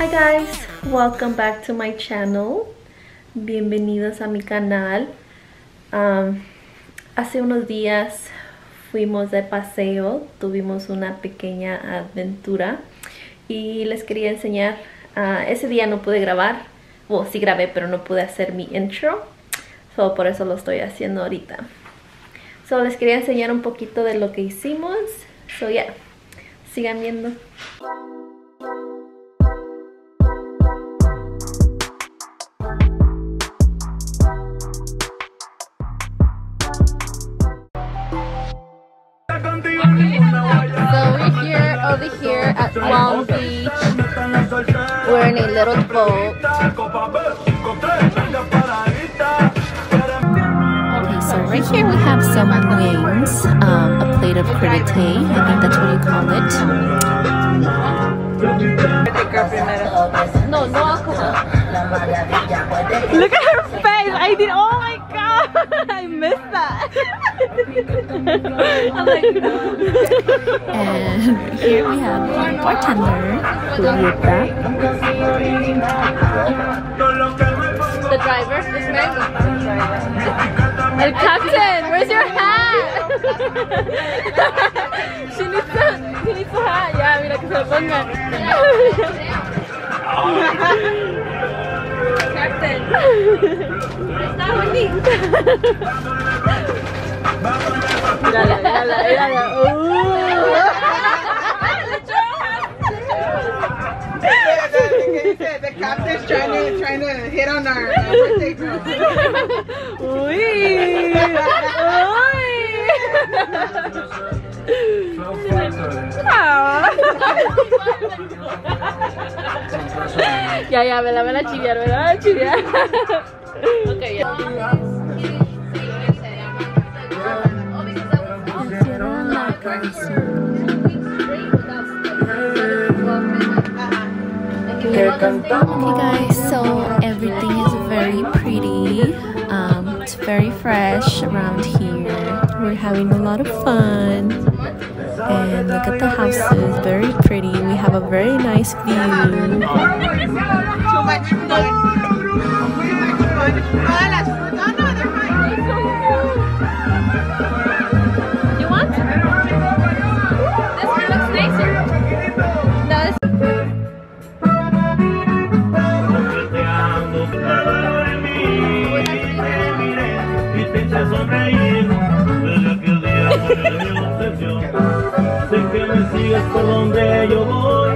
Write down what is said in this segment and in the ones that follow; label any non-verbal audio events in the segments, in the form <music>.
Hi guys, welcome back to my channel. Bienvenidos a mi canal. Um, hace unos días fuimos de paseo, tuvimos una pequeña aventura y les quería enseñar. Uh, ese día no pude grabar, bueno, sí grabé, pero no pude hacer mi intro, so por eso lo estoy haciendo ahorita. So les quería enseñar un poquito de lo que hicimos. So yeah, sigan viendo. Over here at Long Beach. We're in a little boat. Okay, so right here we have some wings, um, a plate of crudité, I think that's what you call it. No, no alcohol. Look at her face! I did. Oh my god! <laughs> I missed that. <laughs> And here we have the bartender. The driver, this man. The captain, where's your hat? she needs a, she needs a hat. Ya, mira que se lo ponga. captain. Está the captain's trying to trying to hit on our birthday girl. Uy! Ya, ya, me la van a chiviar, me la van a chiviar. ok, ya. Okay guys, so everything is very pretty. Um, it's very fresh around here. We're having a lot of fun. And look at the houses, very pretty. We have a very nice view. Sé que me sigues por donde yo voy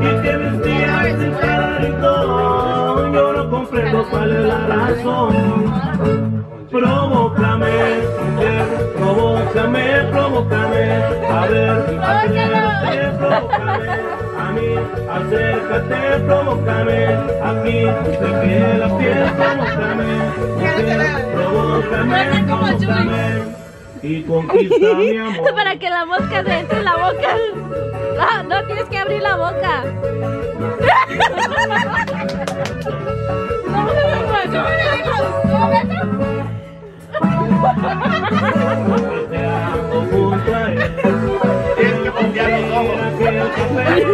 y que mis días sin cada rincón yo no comprendo cuál es la razón. Provócame, provócame, provócame, a ver, acércate, provócame, a mí, acércate, provócame, aquí, te quede la piel, provócame, provócame, provócame, y conquista mi <laughs> amor. para que la mosca se entre en la boca. <laughs> Ah, no, tienes que abrir la boca. <laughs> Tienes que voltear los ojos.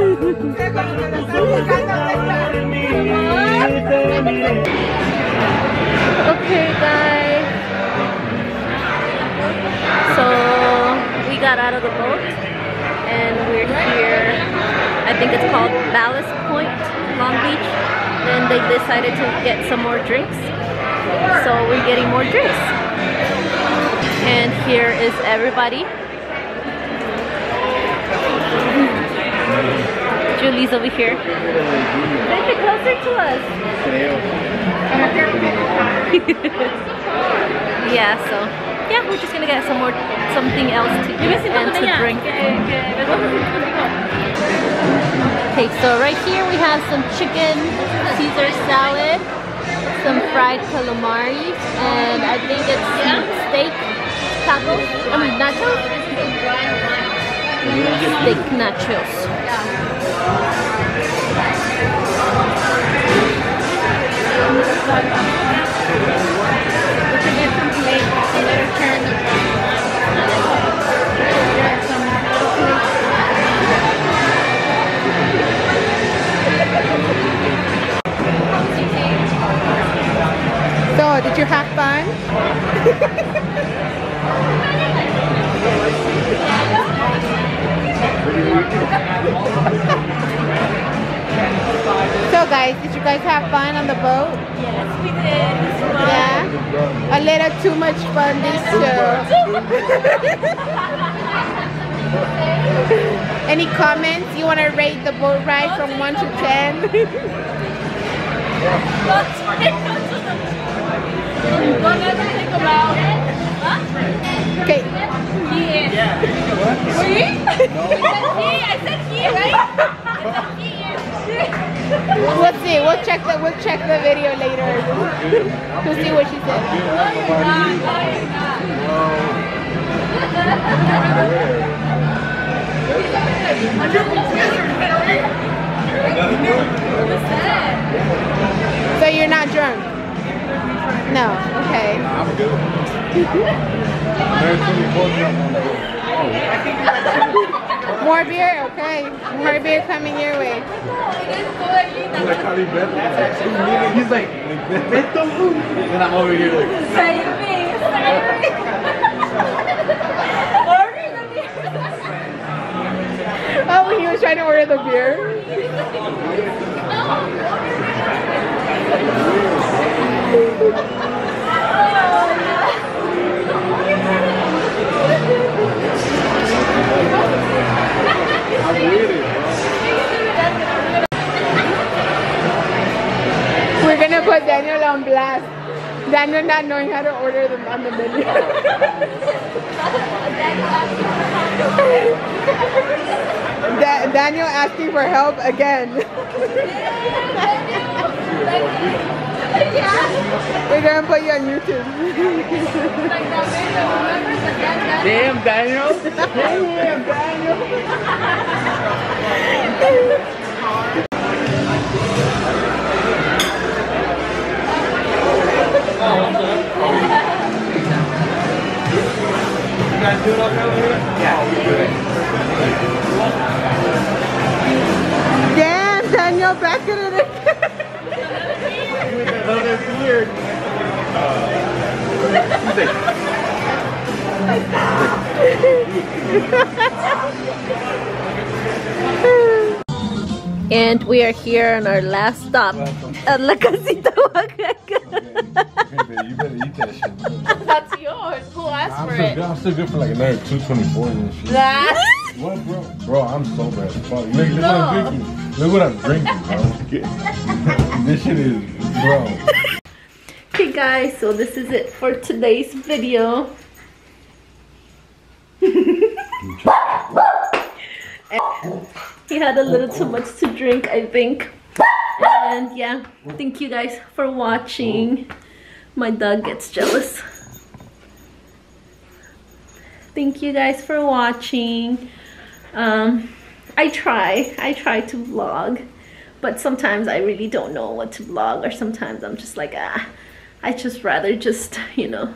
Okay, guys. Got out of the boat and we're here. I think it's called Ballast Point, Long Beach. And they decided to get some more drinks. So we're getting more drinks. And here is everybody. Julie's over here. Make it closer to us. <laughs> yeah, so yeah, we're just gonna get some more something else to eat and to drink. Okay, so right here we have some chicken Caesar salad, some fried calamari, and I think it's steak tacos. I mean nachos. Steak nachos. Guys, did you guys have fun on the boat? Yes, we did. Yeah. A little too much fun this show. Any comments? You want to rate the boat ride from 1 to 10? <laughs> okay. We'll see. We'll check the we'll check the video later to see what she said. So you're not drunk? No. Okay. I'm good. <laughs> <laughs> <laughs> There's 24 drunk on the boat. More beer? Okay. More beer coming your way. He's like, Carly Beto. He's like, Beto. And I'm over here like, Save me. Oh, he was trying to order the beer. <laughs> Daniel not knowing how to order them on the menu. <laughs> Da- Daniel asking for help again. <laughs> We're gonna put you on YouTube. Damn, Daniel. <laughs> Damn, Daniel. Damn, Daniel, back at it again. That's weird. And we are here on our last stop at La Casita Oaxaca. hey, baby, you better eat that shit. That's yours. Who asked I'm for still, it? good. I'm still good for like another 224 and shit. What, bro? Bro, I'm sober as fuck. Look, look what I'm drinking. Look what I'm drinking, bro. this shit is, bro. Okay guys, so this is it for today's video. he had a little too much to drink, I think. And yeah, thank you guys for watching. My dog gets jealous. Thank you guys for watching. Um, I try, I try to vlog, but sometimes I really don't know what to vlog, or sometimes I'm just like, ah, I just rather just, <laughs> you know,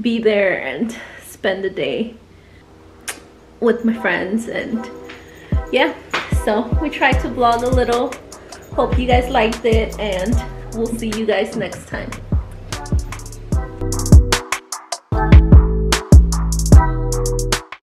be there and spend the day with my friends and yeah, so we tried to vlog a little. Hope you guys liked it and we'll see you guys next time.